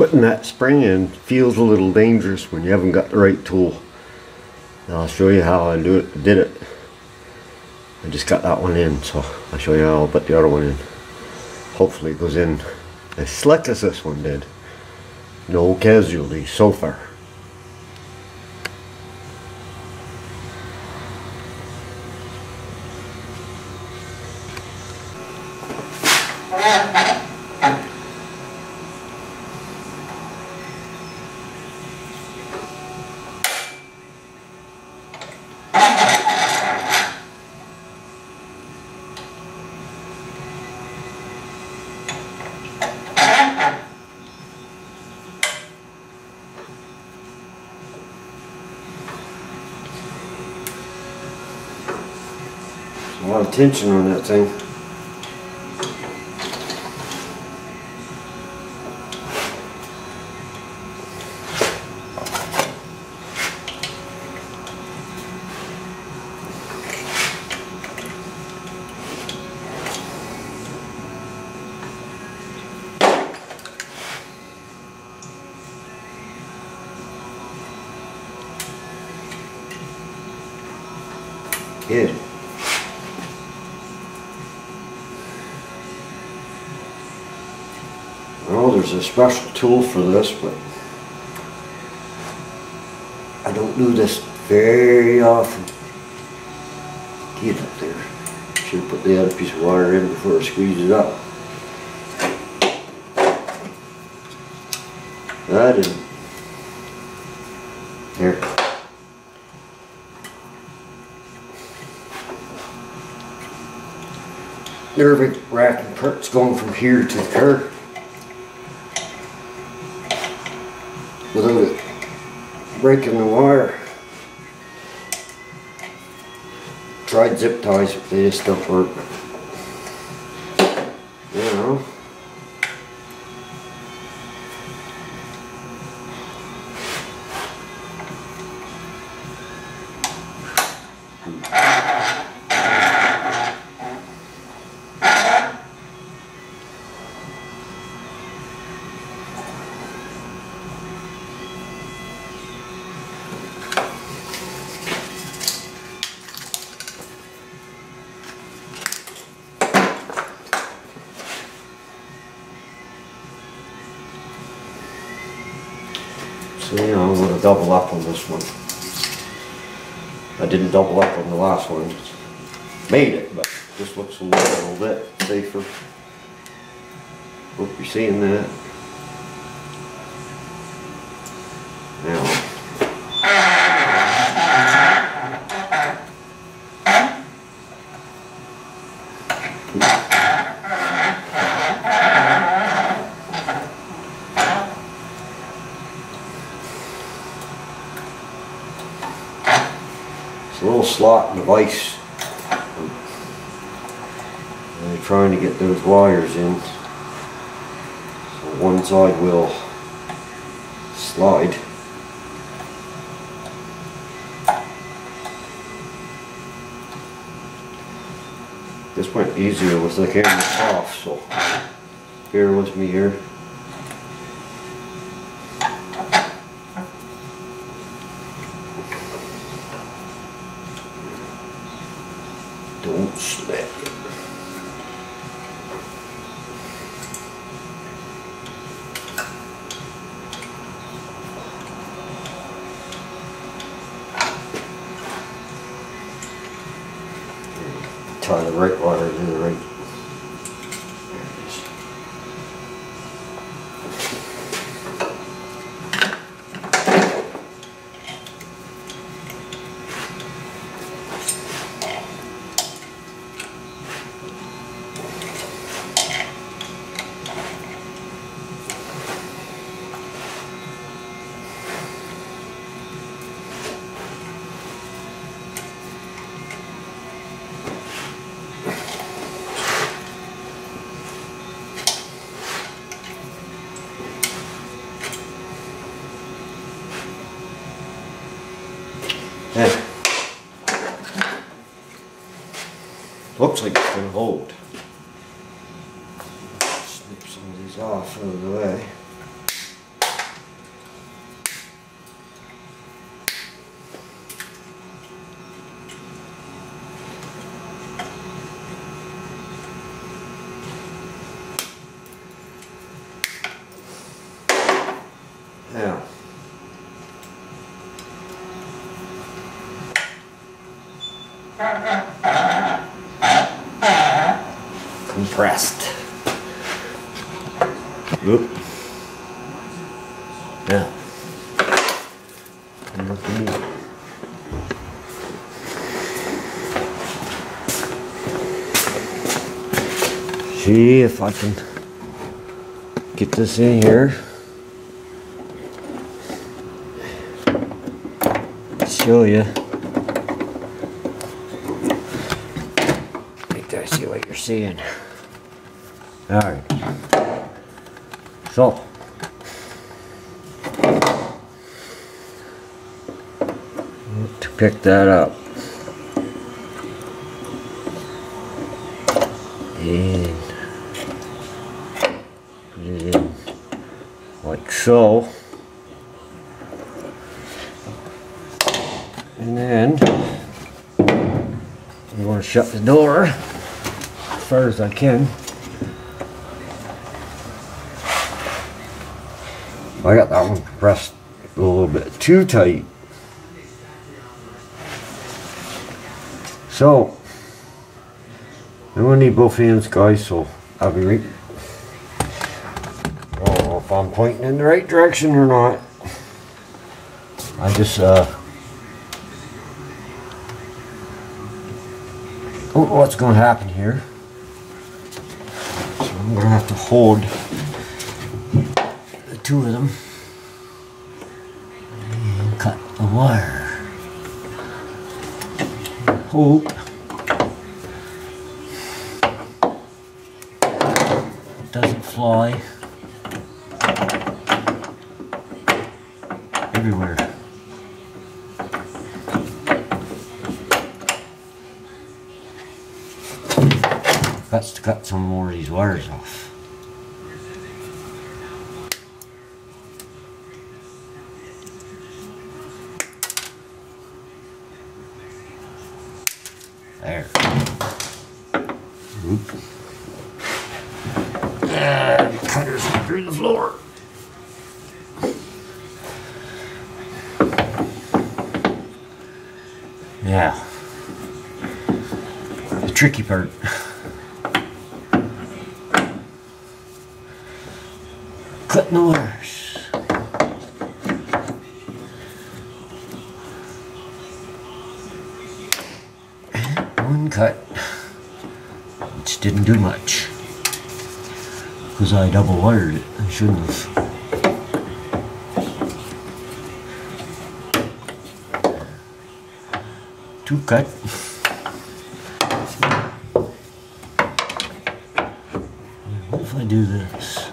putting that spring in feels a little dangerous when you haven't got the right tool. And I'll show you how I do it, did it. I just got that one in, so I'll show you how I'll put the other one in. Hopefully it goes in as slick as this one did. No casualties so far. Tension on that thing. Good. There's a special tool for this, but I don't do this very often. Get up there. Should put the other piece of wire in before I squeeze it up. That is there. Nerving rack perks going from here to the without it breaking the wire. Tried zip ties, but they just don't work. You know. So double up on this one. I didn't double up on the last one. Made it, but this looks a little bit safer. Hope you're seeing that. Now, it's a little vise. And they're trying to get those wires in. So one side will slide. This went easier with the camera off, so bear with me here. Don't slip. Tie the right wire to the right. There it is. Yeah. Looks like it's gonna hold. Snip some of these off out of the way. Now. Compressed. Oop. Now. Look at me. See if I can get this in here. Show you. Make that I see what you're seeing. Alright. So. To pick that up. And put it in like so. And then I'm going to shut the door as far as I can. I got that one pressed a little bit too tight. So, I'm gonna need both hands, guys, so I'll be right. I'm pointing in the right direction or not. I just, uh, know what's gonna happen here. So I'm gonna have to hold the two of them and cut the wire. Hope it doesn't fly everywhere. Got to cut some more of these wires off. There. Oop. And cutters through the floor. Yeah. The tricky part. Cutting the wires. one cut, which didn't do much. Because I double wired it, I shouldn't have. Two cut. What if I do this?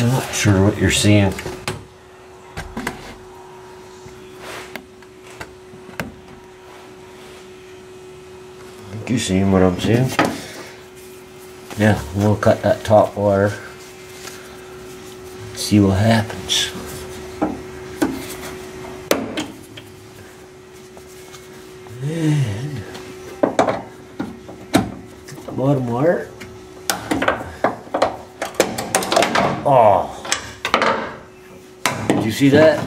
I'm not sure what you're seeing. think you seeing what I'm seeing? Yeah, we'll cut that top wire. See what happens. And the bottom wire. Oh. Did you see that?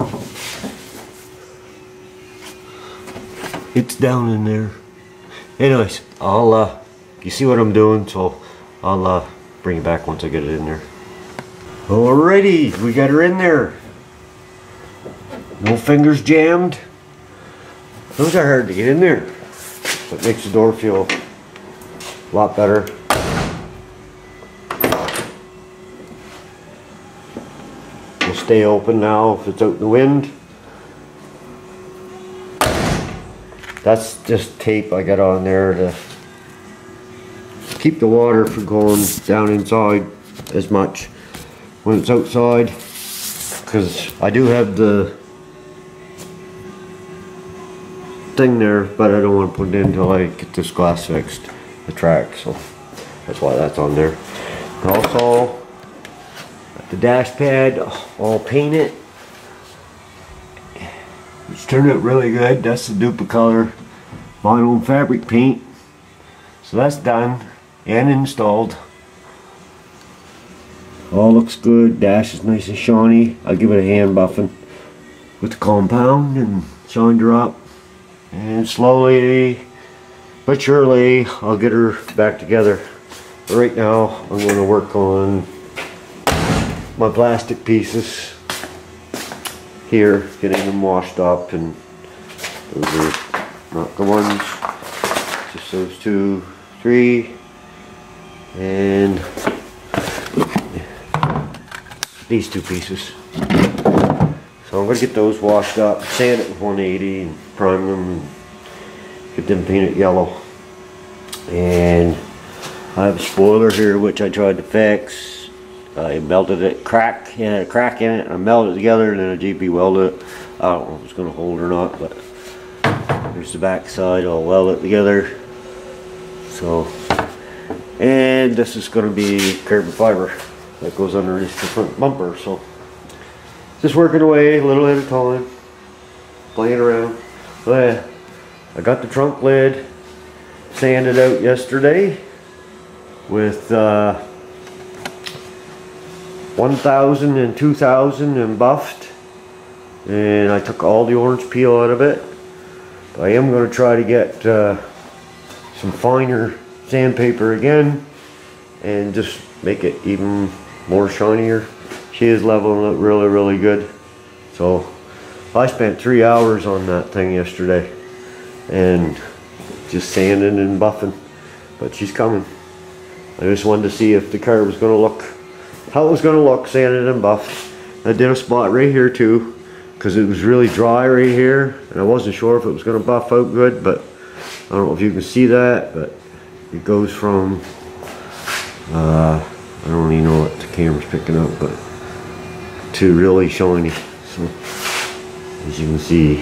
It's down in there. Anyways, I'll, uh, you see what I'm doing, so I'll, uh, bring it back once I get it in there. Alrighty, we got her in there. No fingers jammed. Those are hard to get in there. So it makes the door feel a lot better. Will stay open now if it's out in the wind. That's just tape I got on there to keep the water from going down inside as much when it's outside. Because I do have the thing there, but I don't want to put it in until I get this glass fixed, the track, so that's why that's on there. And also, the dash pad, all painted. It's turned out really good. That's the Duplicolor vinyl fabric paint. So that's done and installed. All looks good. Dash is nice and shiny. I'll give it a hand buffing with the compound and shine drop. And slowly but surely I'll get her back together. But right now I'm going to work on my plastic pieces here, getting them washed up and those are not the ones, just those two, three, and these two pieces. So I'm going to get those washed up, sand it with 180 and prime them, and get them painted yellow. And I have a spoiler here which I tried to fix. I melted it, crack, had a crack in it, and I melted it together and then a GP welded it. I don't know if it's going to hold or not, but here's the back side, I'll weld it together. So, and this is going to be carbon fiber that goes underneath the front bumper. So just working away a little at a time, playing around. But uh, I got the trunk lid sanded out yesterday with uh, 1000 and 2000 and buffed and I took all the orange peel out of it. But I am going to try to get uh, some finer sandpaper again and just make it even more shinier. She is leveling it really, really good. So I spent three hours on that thing yesterday and just sanding and buffing. But she's coming. I just wanted to see if the car was going to look, how it was going to look sanded and buffed. I did a spot right here too because it was really dry right here and I wasn't sure if it was going to buff out good but I don't know if you can see that but it goes from uh, I don't even know what the camera's picking up, but to really shiny. So, as you can see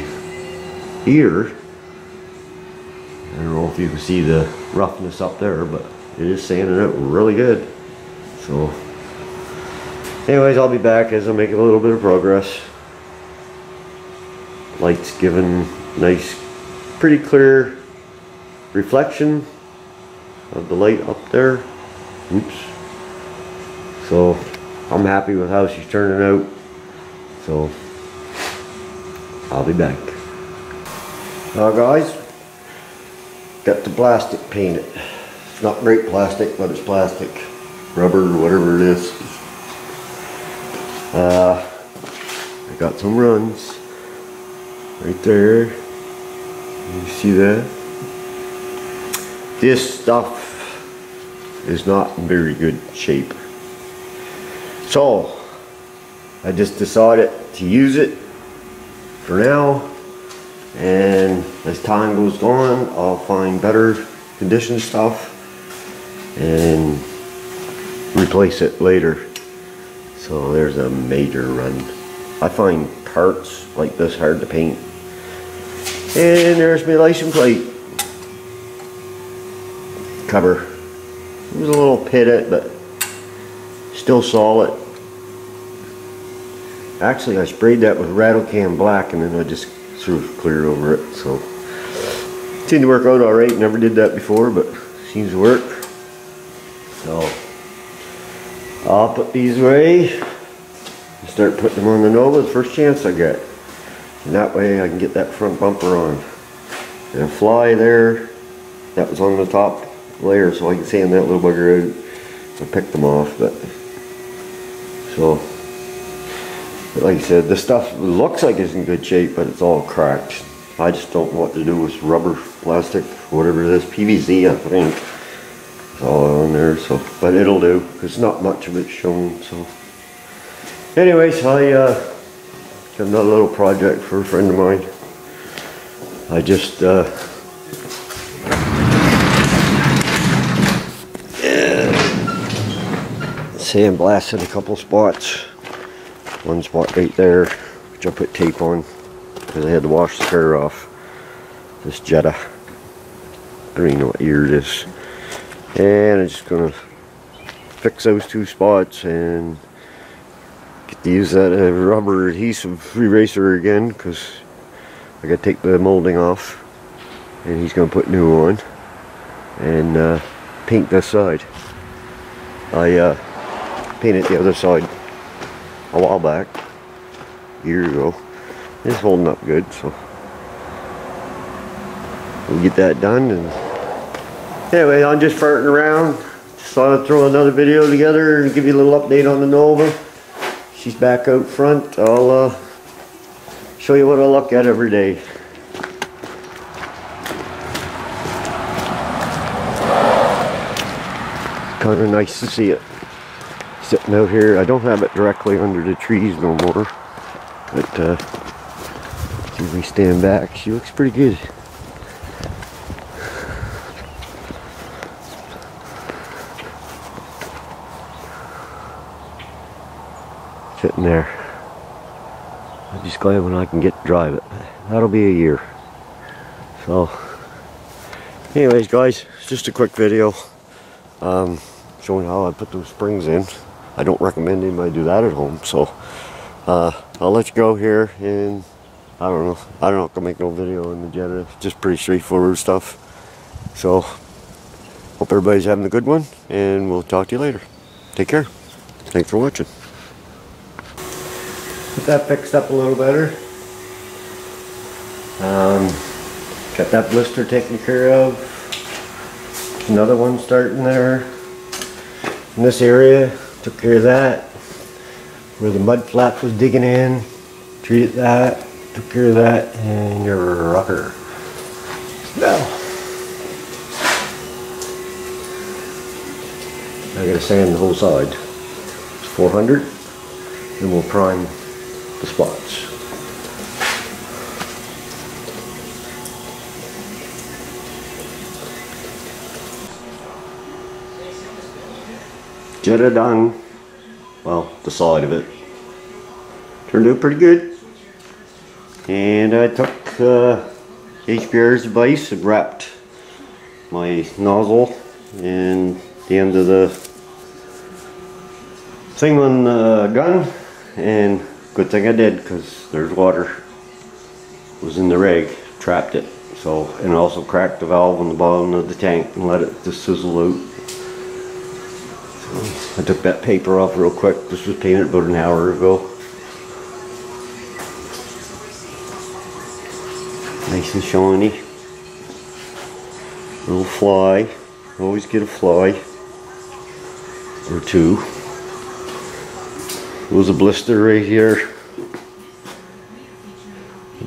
here, I don't know if you can see the roughness up there, but it is sanding out really good. So, anyways, I'll be back as I make a little bit of progress. Light's giving nice, pretty clear reflection of the light up there. Oops. So I'm happy with how she's turning out. So I'll be back. Now guys, got the plastic painted. It's not great plastic, but it's plastic. Rubber, whatever it is. Uh, I got some runs right there. You see that? This stuff is not in very good shape. So, I just decided to use it for now. And as time goes on, I'll find better condition stuff and replace it later. So there's a major run. I find parts like this hard to paint. And there's my license plate cover. It was a little pitted, but still solid. Actually, I sprayed that with rattle can black and then I just threw clear over it. So, seemed to work out alright. Never did that before, but seems to work. So, I'll put these away and start putting them on the Nova the first chance I get. And that way I can get that front bumper on. And fly there, that was on the top layer so I can sand that little bugger out. I picked them off, but so, but like I said, the stuff looks like it's in good shape, but it's all cracked. I just don't know what to do with rubber, plastic, whatever it is, PVC I think. All on there, so, but it'll do, because not much of it's shown, so. Anyways, I uh, got another little project for a friend of mine. I just uh, sandblasted a couple spots. One spot right there, which I put tape on because I had to wash the car off. This Jetta. I don't even know what year it is. And I'm just gonna fix those two spots and get to use that uh, rubber adhesive eraser again because I gotta take the molding off and he's gonna put new on and uh, paint this side. I uh, painted the other side a while back, a year ago. It's holding up good, so we'll get that done. And anyway, I'm just farting around. Just thought I'd throw another video together and give you a little update on the Nova. She's back out front. I'll uh, show you what I look at every day. Kind of nice to see it sitting out here. I don't have it directly under the trees no more, but uh, if we stand back, she looks pretty good. Sitting there. I'm just glad when I can get to drive it. That'll be a year. So, anyways, guys, just a quick video um, showing how I put those springs in. I don't recommend anybody do that at home, so uh, I'll let you go here and I don't know. I don't know if I make no video in the Jetta. Just pretty straightforward stuff. So, hope everybody's having a good one and we'll talk to you later. Take care. Thanks for watching. That fixed up a little better. Um, got that blister taken care of. Another one starting there. In this area, took care of that. Where the mud flap was digging in, treated that, took care of that, and your rocker. Now, I gotta sand the whole side. It's 400, and we'll prime the spots. Jetta done. Well, the side of it. Turned out pretty good. And I took uh, HBR's advice and wrapped my nozzle and the end of the thing on the gun and good thing I did because there's water was in the rig trapped it. So and also cracked the valve on the bottom of the tank and let it just sizzle out. So I took that paper off real quick. This was painted about an hour ago. Nice and shiny. Little fly. Always get a fly or two was a blister right here.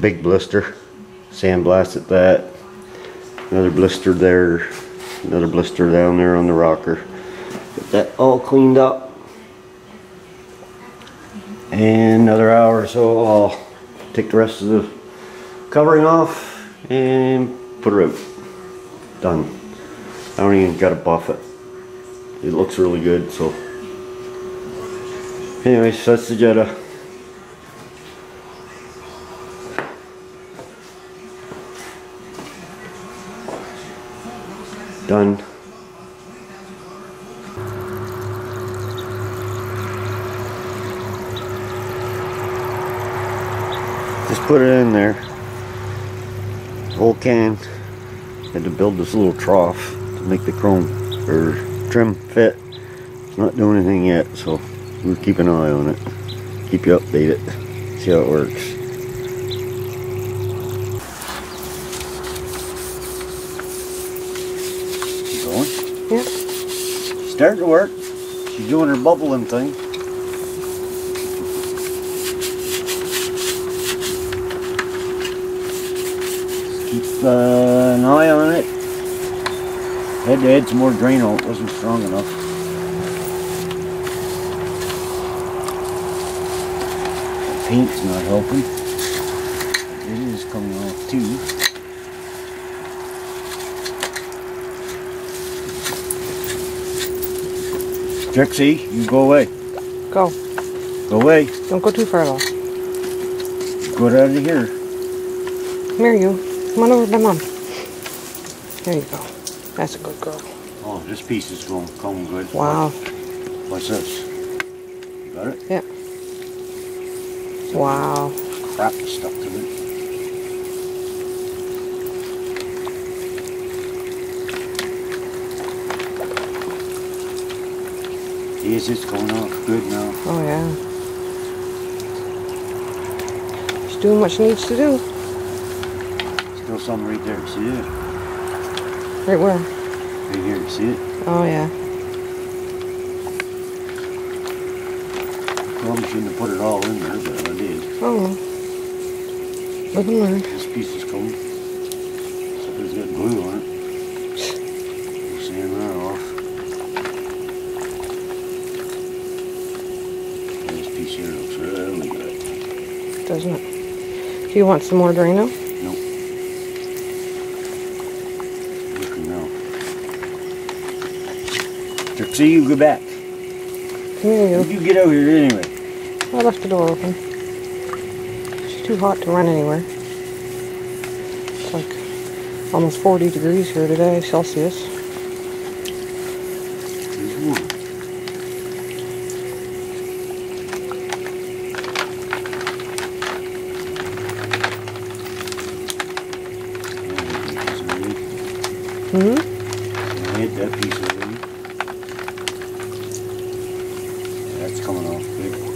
Big blister. Sandblasted that. Another blister there. Another blister down there on the rocker. Get that all cleaned up. And another hour or so I'll take the rest of the covering off and put her out. Done. I don't even gotta buff it. It looks really good so Anyways, that's the Jetta. Done. Just put it in there. Whole can. Had to build this little trough to make the chrome or trim fit. It's not doing anything yet, so we'll keep an eye on it. Keep you updated. See how it works. Keep going? Yeah. She's starting to work. She's doing her bubbling thing. Keep uh, an eye on it. Had to add some more drain Drano. It wasn't strong enough. Paint's not helping. It is coming off too. Trixie, you go away. Go. Go away. Don't go too far though. Go out of here. Come here, you. Come on over to my mom. There you go. That's a good girl. Oh, this piece is going coming good. Wow. What's this? You got it? Wow. Crap stuck to it. It's going off good now. Oh yeah. She's doing what she needs to do. Still something right there, see it? Right where? Right here, see it? Oh yeah. Probably shouldn't have put it all in there, but I did. Oh. Live and learn. This piece is cold. Something's got glue on it. Sand that off. This piece here looks really good. Doesn't it? Do you want some more Drano? Nope. Working now. See you go back. You. you get out here anyway? I left the door open. It's too hot to run anywhere. It's like almost 40 degrees here today, Celsius. There's one. Hmm? I hit that piece already. That's coming off good.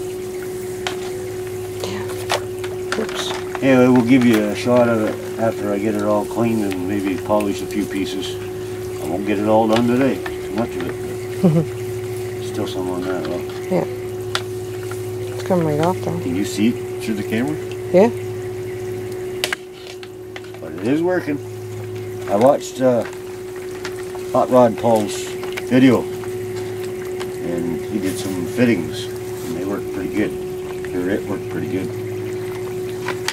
Oops. Anyway, we'll give you a shot of it after I get it all cleaned and maybe polish a few pieces. I won't get it all done today, too much of it, still some on that. Well, Yeah. It's coming right off though. can you see it through the camera? Yeah? But it is working. I watched uh, Hot Rod Paul's video, and he did some fittings, and they worked pretty good. Or it worked pretty good.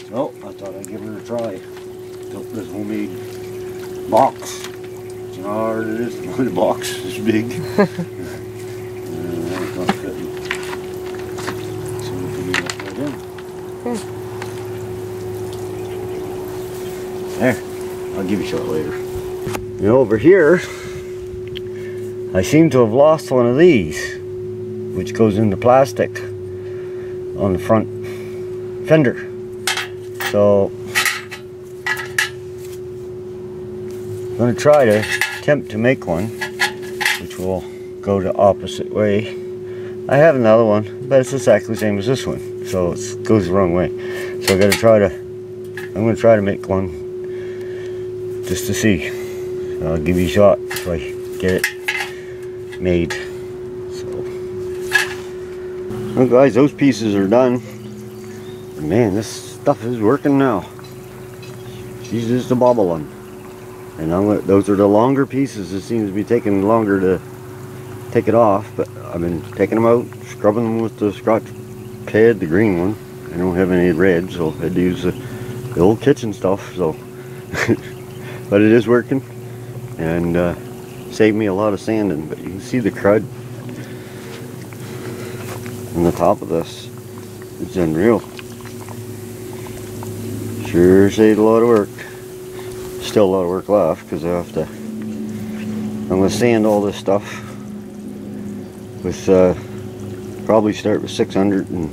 So I thought I'd give her a try. Built this homemade box. You know how hard it is to put a box this big. uh, it's not fitting. So we can get that in. There. I'll give you a shot later. And over here, I seem to have lost one of these, which goes into plastic on the front fender. So, I'm going to try to attempt to make one, will go the opposite way. I have another one, but it's exactly the same as this one, so it goes the wrong way. So I got to try to, I'm to try to make one just to see. I'll give you a shot if I get it made. So, well, guys, those pieces are done. Man, this stuff is working now. She's just a bobbling. And I'm those are the longer pieces. It seems to be taking longer to take it off, but I've been taking them out, scrubbing them with the Scotch pad, the green one. I don't have any red, so I had to use the, the old kitchen stuff. So. but it is working and uh, saved me a lot of sanding but you can see the crud on the top of this it's unreal sure saved a lot of work still a lot of work left because I have to I'm gonna sand all this stuff with uh, probably start with 600 and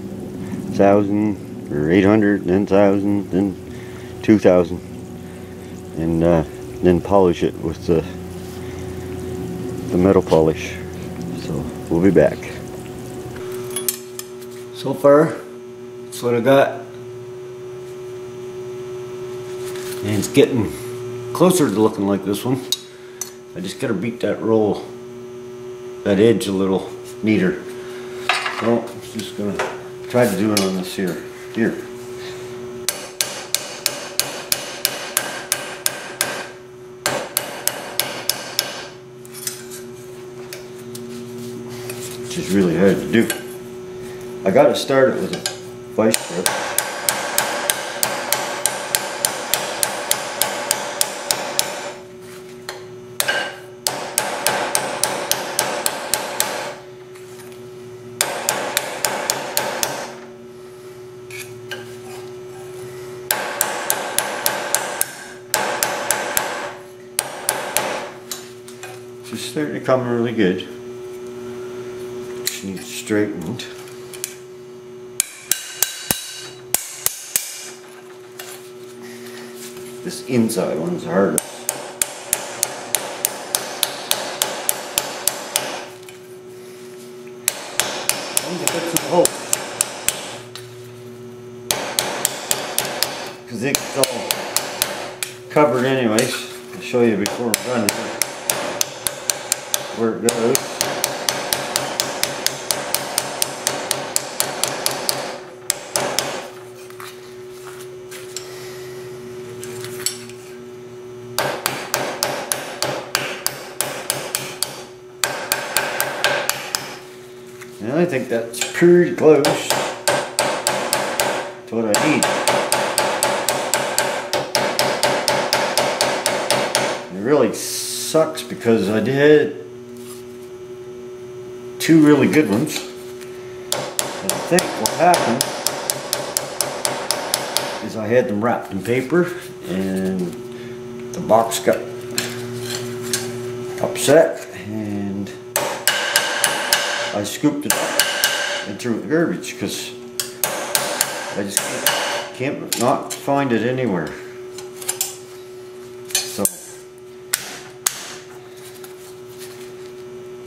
1000 or 800 then 1000 then 2000 and uh, then polish it with the the metal polish. So we'll be back. So far that's what I got. And it's getting closer to looking like this one. I just gotta beat that roll that edge a little neater so I'm just gonna try to do it on this here here which is really hard to do. I got to start it with a vice grip. Starting to come really good. Just needs straightened. This inside one's hardest. because it's all covered anyways. I'll show you before I'm done here where it goes. And I think that's pretty close to what I need. It really sucks because I did two really good ones. And I think what happened is I had them wrapped in paper and the box got upset and I scooped it and threw it in the garbage because I just can't, can't not find it anywhere. So,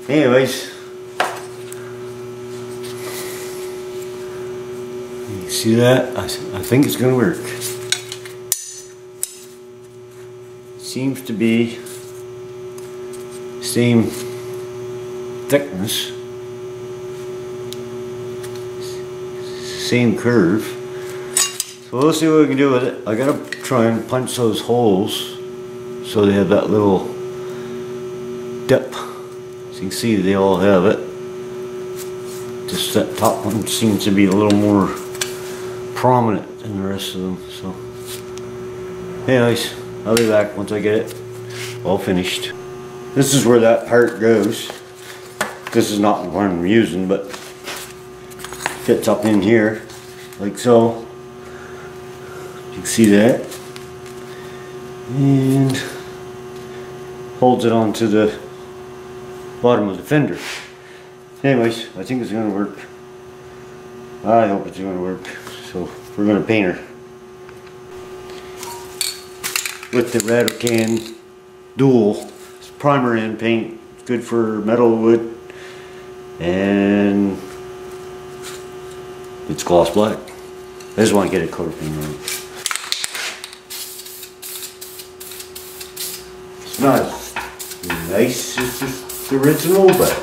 anyways, you see that? I, I think it's gonna work. Seems to be same thickness. Same curve. So let's see what we can do with it. I gotta try and punch those holes so they have that little dip. As you can see they all have it. Just that top one seems to be a little more prominent than the rest of them. So anyways, I'll be back once I get it all finished. This is where that part goes. This is not the one I'm using, but fits up in here like so. You can see that. And holds it onto the bottom of the fender. Anyways I think it's gonna work. I hope it's gonna work. So we're gonna paint her. With the Radican Dual. It's primer and paint. Good for metal wood. And it's gloss black. I just want to get a coat of paint on it. It's not as nice as just the original, but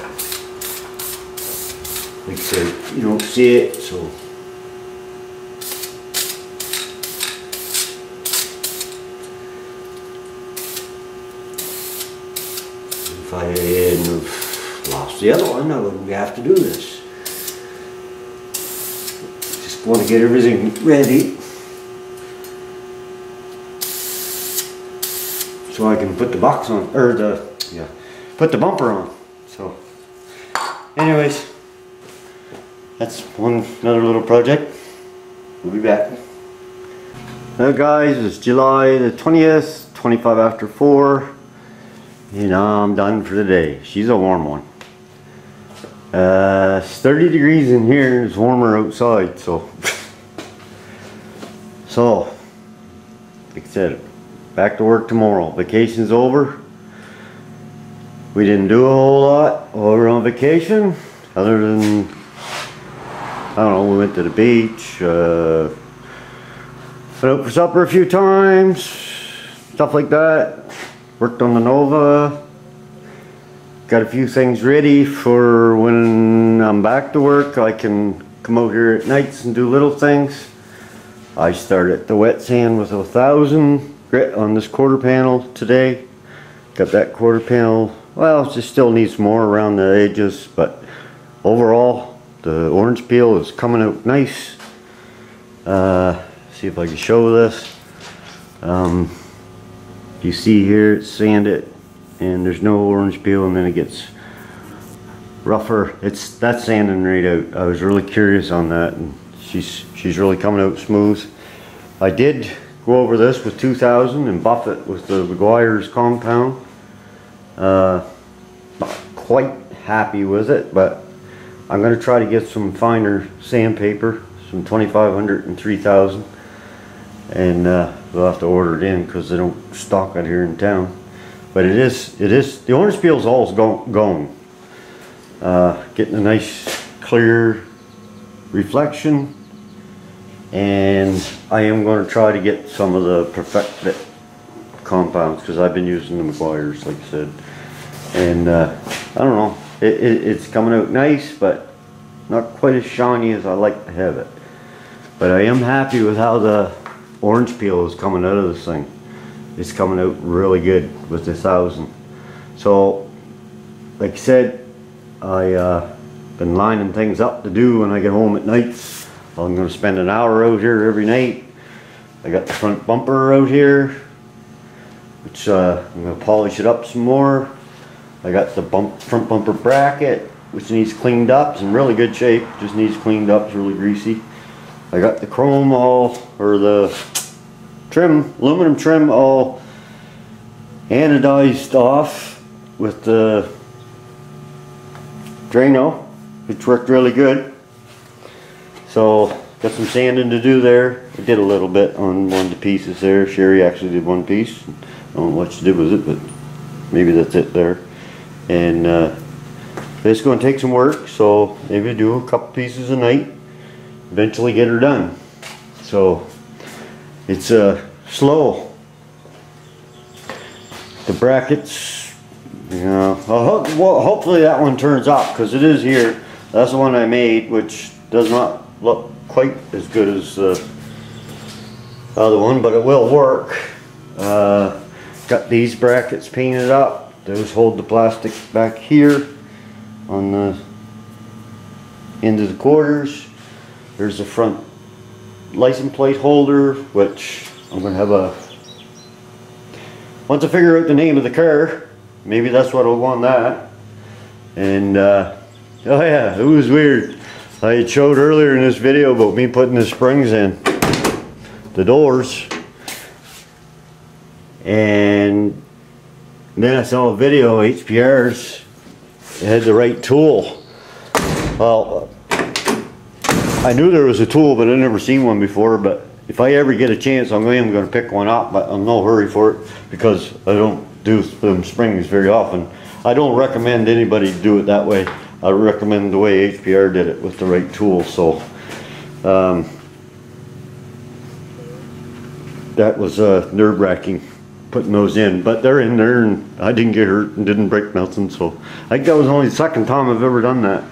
like I said, you don't see it, so. If I hadn't uh, lost the other one, I wouldn't have to do this want to get everything ready. So I can put the box on or the yeah put the bumper on so. Anyways that's one another little project. We'll be back. Now guys it's July the 20th 25 after 4 and I'm done for the day. She's a warm one uh, it's 30 degrees in here it's warmer outside so. So like I said back to work tomorrow. Vacation's over. We didn't do a whole lot while we were on vacation other than I don't know we went to the beach uh, went out for supper a few times stuff like that. Worked on the Nova got a few things ready for when I'm back to work. I can come out here at nights and do little things. I started the wet sand with a thousand grit on this quarter panel today. Got that quarter panel, well, it just still needs more around the edges, but overall, the orange peel is coming out nice. Uh, see if I can show this. Um, you see here, it's sanded and there's no orange peel and then it gets rougher. It's that's sanding right out. I was really curious on that and she's she's really coming out smooth. I did go over this with 2000 and buff it with the Meguiar's compound. Uh, not quite happy with it but I'm going to try to get some finer sandpaper some 2500 and 3000 and uh, we'll have to order it in because they don't stock it here in town but it is, it is, the orange peel is all gone. Uh, getting a nice clear reflection. And I am gonna try to get some of the Perfect compounds, cause I've been using the Meguiar's, like I said. And, uh, I don't know, it, it, it's coming out nice, but not quite as shiny as I like to have it. But I am happy with how the orange peel is coming out of this thing. It's coming out really good with the thousand. So, like I said, I uh, been lining things up to do when I get home at nights. I'm gonna spend an hour out here every night. I got the front bumper out here, which uh, I'm gonna polish it up some more. I got the bump, front bumper bracket, which needs cleaned up. It's in really good shape, just needs cleaned up, it's really greasy. I got the chrome all, or the trim, aluminum trim all anodized off with the Drano, which worked really good. So, got some sanding to do there. I did a little bit on one of the pieces there. Sherry actually did one piece. I don't know what she did with it, but maybe that's it there. And uh, it's going to take some work, so maybe do a couple pieces a night. Eventually get her done. So, it's uh, slow. The brackets, you know, ho- well, hopefully that one turns out because it is here. That's the one I made, which does not look quite as good as the other one, but it will work. Uh, got these brackets painted up. Those hold the plastic back here on the end of the quarters. There's the front license plate holder, which I'm gonna have a. Once I figure out the name of the car, maybe that's what I'll want that. And uh, oh yeah, it was weird. I showed earlier in this video about me putting the springs in the doors, and then I saw a video HPR's it had the right tool. Well, I knew there was a tool, but I'd never seen one before, but if I ever get a chance, I'm going, gonna pick one up, but I'm no hurry for it, because I don't do them springs very often. I don't recommend anybody do it that way. I recommend the way HPR did it with the right tool, so, um, that was, uh, nerve wracking, putting those in, but they're in there and I didn't get hurt and didn't break nothing, so. I think that was only the second time I've ever done that.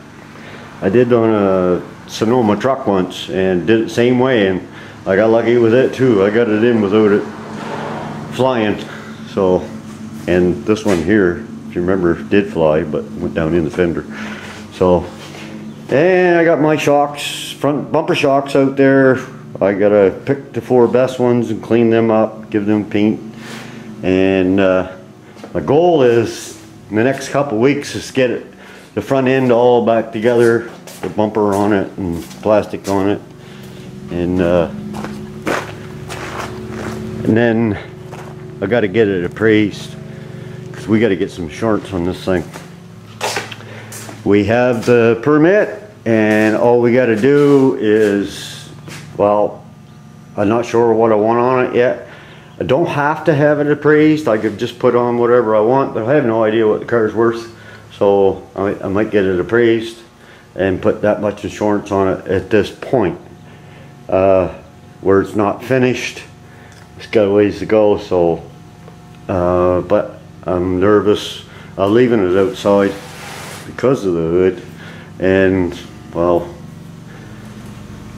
I did on a Sonoma truck once and did it same way and I got lucky with it too. I got it in without it flying. So, and this one here, if you remember, did fly but went down in the fender. So, and I got my shocks, front bumper shocks out there. I gotta pick the four best ones and clean them up, give them paint. And uh, my goal is in the next couple weeks is get it, the front end all back together, the bumper on it and plastic on it. And uh, and then I got to get it appraised because we got to get some insurance on this thing. We have the permit and all we got to do is, well, I'm not sure what I want on it yet. I don't have to have it appraised. I could just put on whatever I want, but I have no idea what the car's worth. So I, I might get it appraised and put that much insurance on it at this point. Uh, where it's not finished, it's got a ways to go, so, uh, but I'm nervous, uh, leaving it outside because of the hood, and, well,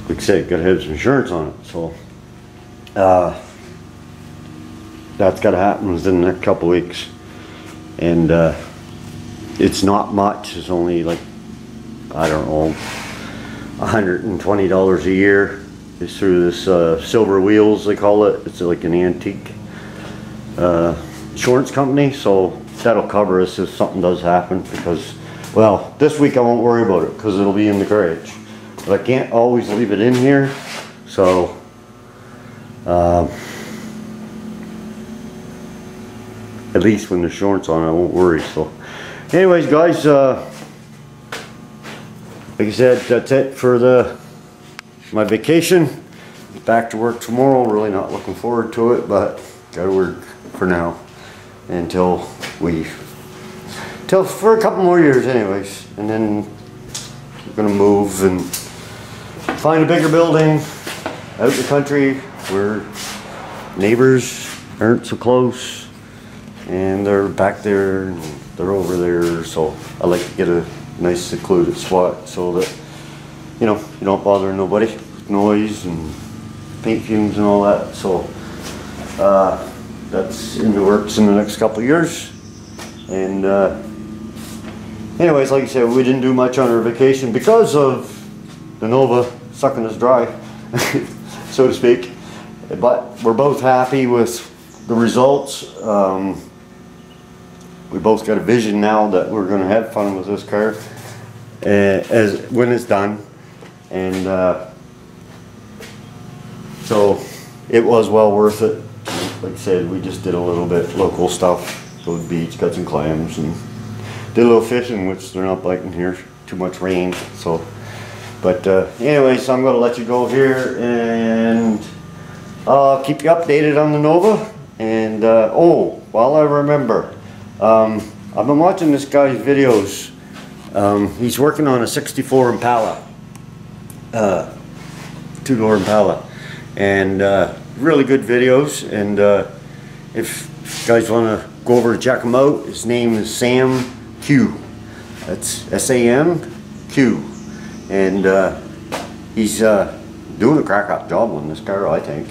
like I said, gotta have some insurance on it, so, uh, that's gotta happen within the next couple weeks, and, uh, it's not much, it's only like, I don't know, hundred and twenty dollars a year. It's through this uh, Silver Wheels, they call it. It's like an antique uh, insurance company, so that'll cover us if something does happen. Because, well, this week I won't worry about it because it'll be in the garage. But I can't always leave it in here, so. Um, at least when the insurance on, I won't worry. So, anyways, guys. Uh, like I said, that's it for the my vacation. Back to work tomorrow. Really not looking forward to it, but gotta work for now until we till for a couple more years, anyways. And then we're gonna move and find a bigger building. out in the country where neighbors aren't so close and they're back there and they're over there. So I like to get a nice secluded spot so that, you know, you don't bother nobody with noise and paint fumes and all that. So uh, that's in the works in the next couple of years. And uh, anyways, like I said, we didn't do much on our vacation because of the Nova sucking us dry, so to speak. But we're both happy with the results. Um, we both got a vision now that we're going to have fun with this car uh, as when it's done, and uh, so it was well worth it. Like I said, we just did a little bit local stuff, go to the beach, got some clams, and did a little fishing, which they're not biting here. Too much rain, so. But uh, anyways, I'm going to let you go here and uh, keep you updated on the Nova. And uh, oh, while I remember, um, I've been watching this guy's videos. Um, he's working on a 64 Impala, uh, two-door Impala, and uh, really good videos. And uh, if you guys want to go over and check him out, his name is Sam Q. That's S-A-M-Q, and uh, he's uh, doing a crack-up job on this car, I think.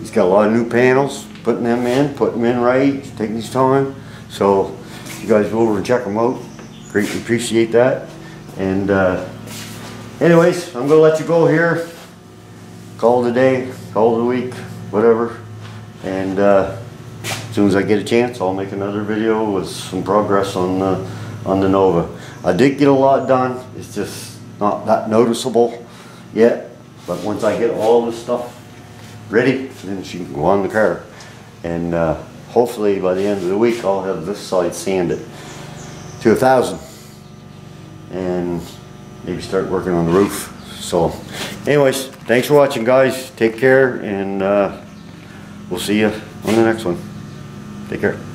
He's got a lot of new panels, putting them in, putting them in right, taking his time. So you guys go over and check them out, greatly appreciate that. And uh, anyways, I'm gonna let you go here. Call a day, call the week, whatever. And uh, as soon as I get a chance, I'll make another video with some progress on the, on the Nova. I did get a lot done, it's just not that noticeable yet. But once I get all this stuff ready, then she can go on the car. And uh, hopefully by the end of the week, I'll have this side sanded to a thousand. And maybe start working on the roof. So anyways, thanks for watching guys. Take care and uh, we'll see you on the next one. Take care.